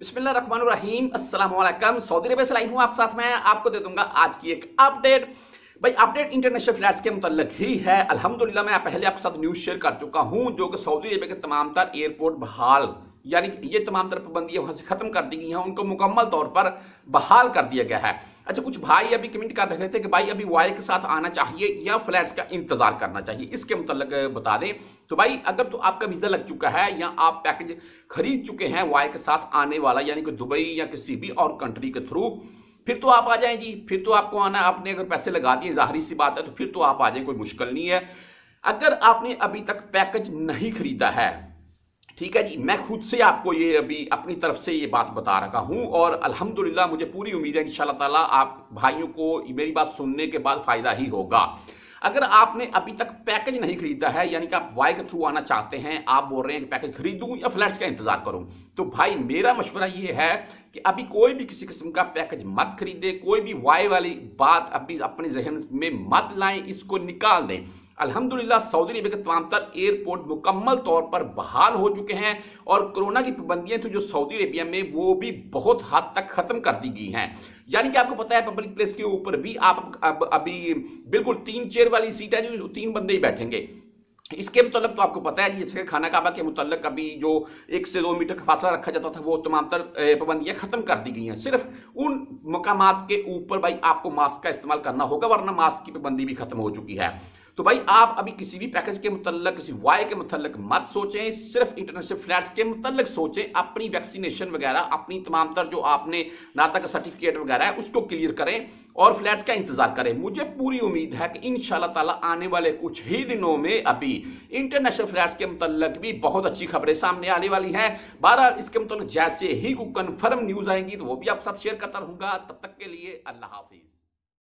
بسم اللہ الرحمن الرحیم السلام علیکم سعودی عربیہ سے لائی ہوں آپ ساتھ میں آپ کو دے دوں گا آج کی ایک اپڈیٹ بھائی اپڈیٹ انٹرنیشنل فلیٹس کے متعلق ہی ہے الحمدللہ میں پہلے آپ کے ساتھ نیوز شیئر کر چکا ہوں جو کہ سعودی عربیہ کے تمام تر ایئرپورٹ بحال یعنی یہ تمام تر پابندیاں وہاں سے ختم کر دی گئی ہیں، ان کو مکمل طور پر بحال کر دیا گیا ہے۔ اچھا کچھ بھائی ابھی کمنٹ کر رہے تھے کہ بھائی ابھی وائر کے ساتھ آنا چاہیے یا فلیٹس کا انتظار کرنا چاہیے، اس کے متعلق بتا دیں۔ تو بھائی، اگر تو آپ کا ویزا لگ چکا ہے یا آپ پیکج خرید چکے ہیں وائر کے ساتھ آنے والا یعنی کہ دبئی یا کسی بھی اور کنٹری کے تھرو پھر تو آپ آ جائیں جی پھر تو آپ کو آنا آپ نے اگر پیسے لگا دیے، ظاہری سی بات ہے، تو پھر تو آپ آ جائیں، کوئی مشکل نہیں ہے۔ اگر آپ نے ابھی تک پیکج نہیں خریدا ہے ٹھیک ہے جی میں خود سے آپ کو یہ ابھی اپنی طرف سے یہ بات بتا رکھا ہوں اور الحمدللہ مجھے پوری امید ہے انشاءاللہ تعالی آپ بھائیوں کو میری بات سننے کے بعد فائدہ ہی ہوگا۔ اگر آپ نے ابھی تک پیکج نہیں خریدا ہے یعنی کہ آپ وائی کے تھرو آنا چاہتے ہیں، آپ بول رہے ہیں کہ پیکج خریدوں یا فلیٹس کا انتظار کروں، تو بھائی میرا مشورہ یہ ہے کہ ابھی کوئی بھی کسی قسم کا پیکج مت خریدے، کوئی بھی وائی والی بات ابھی اپنے ذہن میں مت لائیں، اس کو نکال دیں۔ الحمدللہ سعودی عربیہ کے تمام تر ایئرپورٹ مکمل طور پر بحال ہو چکے ہیں اور کرونا کی پابندیاں تھیں جو سعودی عربیہ میں وہ بھی بہت حد تک ختم کر دی گئی ہیں۔ یعنی کہ آپ کو پتا ہے پبلک پلیس کے اوپر بھی آپ ابھی بالکل تین چیئر والی سیٹ ہے جو تین بندے ہی بیٹھیں گے۔ اس کے متعلق تو آپ کو پتا ہے جیسے کہ خانہ کعبہ کے متعلق ابھی جو ایک سے دو میٹر کا فاصلہ رکھا جاتا تھا، وہ تمام تر پابندیاں ختم کر دی گئی ہیں۔ صرف ان مقامات کے اوپر بھائی آپ کو ماسک کا استعمال کرنا ہوگا، ورنہ ماسک کی پابندی بھی ختم ہو چکی ہے۔ تو بھائی آپ ابھی کسی بھی پیکج کے متعلق، کسی وائی کے متعلق مت سوچیں، صرف انٹرنیشنل فلیٹس کے متعلق سوچیں، اپنی ویکسینیشن وغیرہ، اپنی تمام تر جو آپ نے ناتا کا سرٹیفکیٹ وغیرہ ہے، اس کو کلیئر کریں اور فلیٹس کا انتظار کریں۔ مجھے پوری امید ہے کہ انشاءاللہ تعالی آنے والے کچھ ہی دنوں میں ابھی انٹرنیشنل فلیٹس کے متعلق بھی بہت اچھی خبریں سامنے آنے والی ہیں۔ بہرحال، اس کے متعلق جیسے ہی کو کنفرم نیوز آئیں گی تو وہ بھی آپ ساتھ شیئر کرتا رہوں گا۔ تب تک کے لیے اللہ حافظ۔